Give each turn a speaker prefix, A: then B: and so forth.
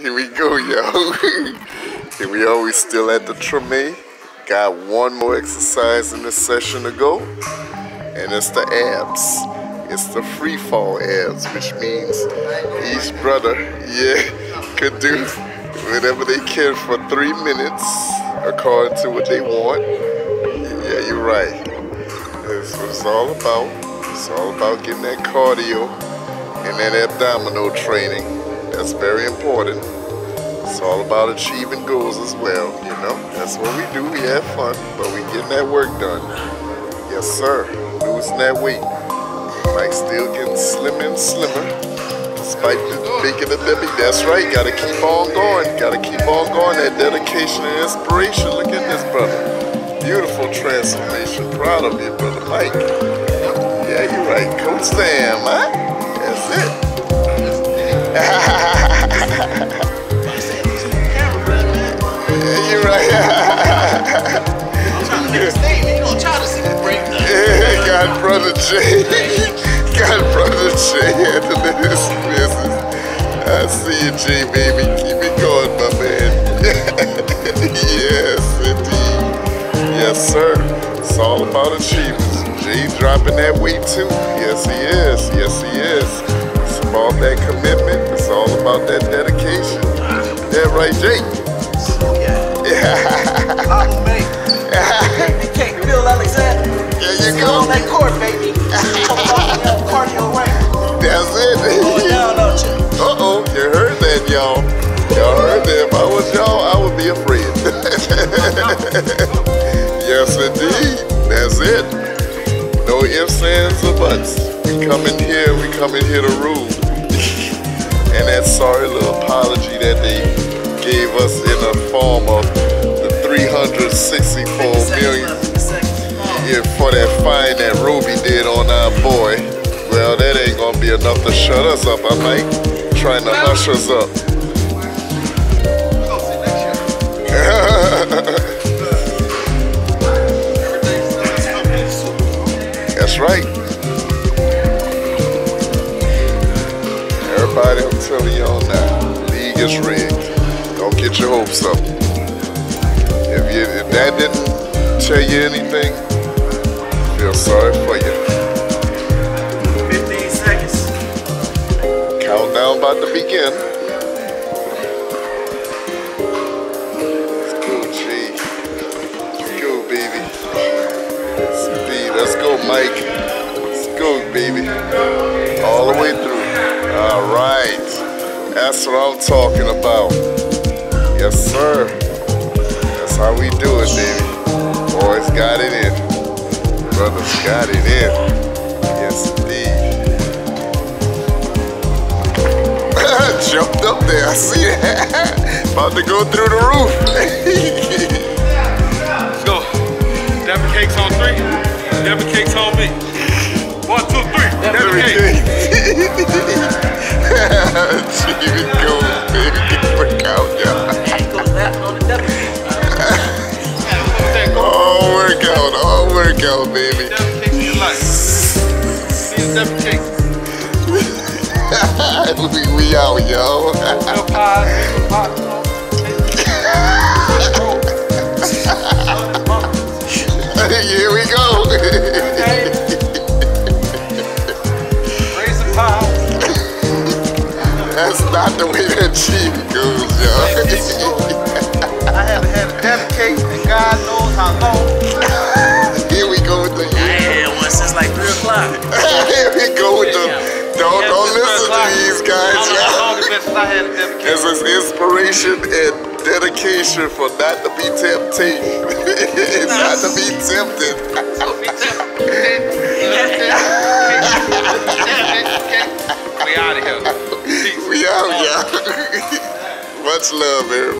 A: Here we go, yo. Here we are. We still at the Treme. Got one more exercise in this session to go, and it's the abs. It's the free fall abs, which means each brother, yeah, could do whatever they can for three minutes, according to what they want. Yeah, you're right. That's what it's all about. It's all about getting that cardio and that abdominal training. That's very important. It's all about achieving goals as well, you know. That's what we do. We have fun, but we getting that work done. Yes, sir. Losing that weight. Mike still getting slimmer and slimmer. Despite the big of the Debbie. That's right. Gotta keep on going. Gotta keep on going. That dedication and inspiration. Look at this, brother. Beautiful transformation. Proud of you, brother Mike. Yeah, you're right. Coach Sam, huh? Got brother Jay. got brother Jay handling his business. I see you, Jay, baby. Keep it going, my man. yes, indeed. Yes, sir. It's all about achievements. Jay's dropping that weight too. Yes, he is. Yes, he is. It's about that commitment. It's all about that dedication. That right, Jay. Y'all. Y'all heard that. If I was y'all, I would be afraid. yes, indeed. That's it. No ifs, ands, or buts. We come in here, we come in here to rule. and that sorry little apology that they gave us in the form of the 364 million yeah, for that fine that Ruby did on our boy. Enough to shut us up, I think. Trying to hush us up. That's right. Everybody, I'm telling y'all now, league is rigged. Don't get your hopes up. If, you, if that didn't tell you anything, feel sorry for you. About to begin. Let's go, baby. Let's go, Mike. Let's go, baby. All the way through. All right. That's what I'm talking about. Yes, sir. That's how we do it, baby. Boys got it in. Brothers got it in. Yes, indeed. Jumped up there, I see that. About to go through the roof.
B: Let's go. Devin Cakes on three. Devin Cakes on me. One, two, three. Devin Cakes.
A: Gee, we go, baby. Get the fuck out, y'all.
C: Goes that on the double.
A: All workout, all workout, baby.
B: Devin Cakes in life.
A: We, we out, yo.
B: Real pies, real pies.
A: Here we go. That's not the way that cheese goes, yo.
C: I haven't had a cake in God knows how long.
B: Know how
A: yo.
B: long it's been since I had a Devin Cakes.
A: This is inspiration and dedication for not to be tempted. not to be tempted.
B: We out of here. Peace.
A: We out, y'all. Much love, everybody.